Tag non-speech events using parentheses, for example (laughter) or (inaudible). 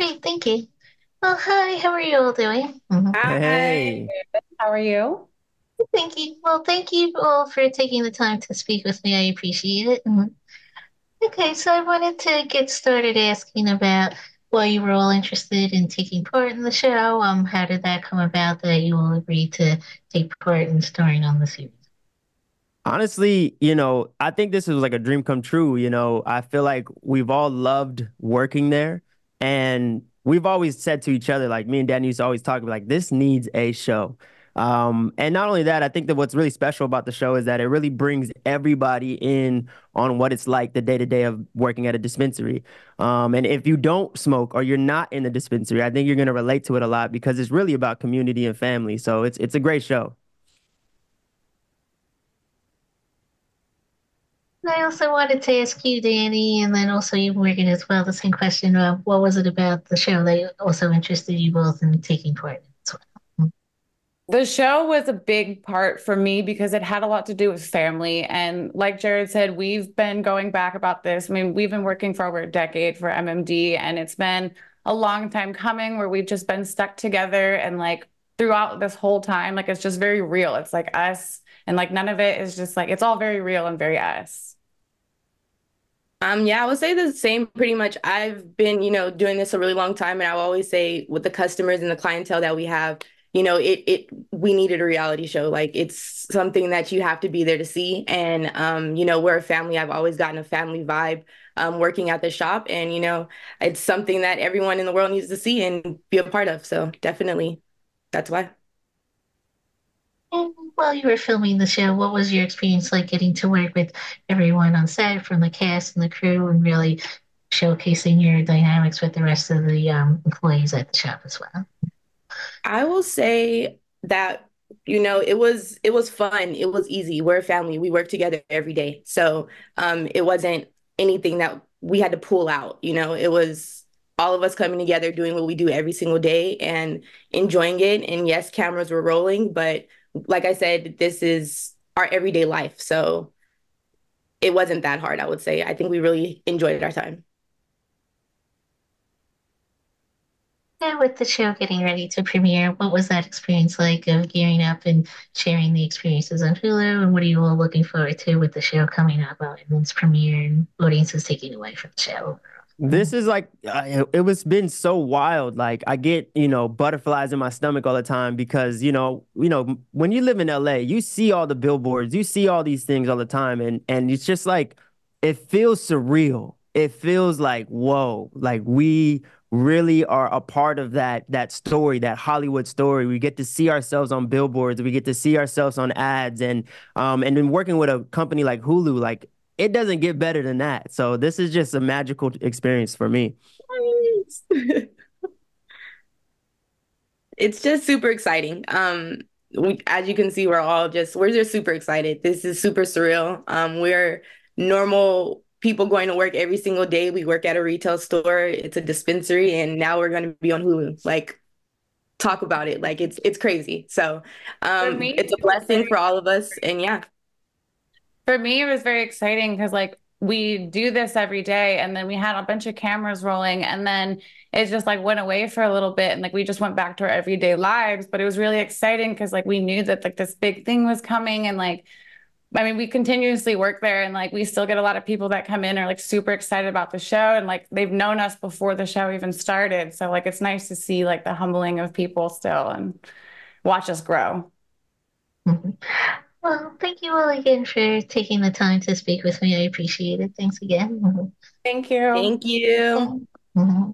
Great, thank you. Well, hi, how are you all doing? Mhm. Hey. How are you? Thank you. Well, thank you all for taking the time to speak with me. I appreciate it. Mhm. Okay, so I wanted to get started asking about why you were all interested in taking part in the show. Um, how did that come about that you all agreed to take part in starring on the series? Honestly, you know, I think this was like a dream come true. You know, I feel like we've all loved working there. And we've always said to each other, like me and Dan used to always talk like, this needs a show. Um, and not only that, I think that what's really special about the show is that it really brings everybody in on what it's like the day to day of working at a dispensary. Um, and if you don't smoke or you're not in the dispensary, I think you're going to relate to it a lot because it's really about community and family. So it's it's a great show. I also wanted to ask you, Dani, and then also you, Morgan, as well, the same question. Uh, what was it about the show that also interested you both in taking part? The show was a big part for me because it had a lot to do with family. And like Jared said, we've been going back about this. I mean, we've been working for over a decade for MMD, and it's been a long time coming where we've just been stuck together and like throughout this whole time, like it's just very real. It's like us, and like none of it is just like it's all very real and very us. Um, yeah, I would say the same pretty much. I've been, you know, doing this a really long time, and I always say with the customers and the clientele that we have, you know, it it we needed a reality show. Like it's something that you have to be there to see. And um, you know, we're a family. I've always gotten a family vibe um working at the shop. And, you know, it's something that everyone in the world needs to see and be a part of. So definitely that's why. And while you were filming the show, what was your experience like getting to work with everyone on set, from the cast and the crew, and really showcasing your dynamics with the rest of the um, employees at the shop as well? I will say that you know it was it was fun. It was easy. We're a family. We work together every day. So um it wasn't anything that we had to pull out you know? It was all of us coming together doing what we do every single day and enjoying it and yes cameras were rolling but like I said, this is our everyday life. So it wasn't that hard, I would say. I think we really enjoyed our time. Yeah, with the show getting ready to premiere, what was that experience like of gearing up and sharing the experiences on Hulu? And what are you all looking forward to with the show coming up and its premiere and audiences taking away from the show? This is like it was been so wild. Like I get you know butterflies in my stomach all the time because you know you know when you live in LA, you see all the billboards, you see all these things all the time, and and it's just like it feels surreal. It feels like whoa, like we really are a part of that that story, that Hollywood story. We get to see ourselves on billboards, we get to see ourselves on ads, and um and then working with a company like Hulu, like it doesn't get better than that. So this is just a magical experience for me. it's just super exciting. Um, we, as you can see, we're all just we're just super excited. This is super surreal. Um, we're normal people going to work every single day. We work at a retail store. It's a dispensary, and now we're going to be on Hulu. Like, talk about it. Like it's it's crazy. So, um, me, it's a blessing for all of us. And yeah for me, it was very exciting because like we do this every day and then we had a bunch of cameras rolling and then it just like went away for a little bit and like we just went back to our everyday lives but it was really exciting because like we knew that like this big thing was coming and like I mean, we continuously work there and like we still get a lot of people that come in are like super excited about the show and like they've known us before the show even started. So like it's nice to see like the humbling of people still and watch us grow. Mm-hmm. (laughs) Well, thank you all again for taking the time to speak with me. I appreciate it. Thanks again. (laughs) Thank you. Thank you. Mm-hmm.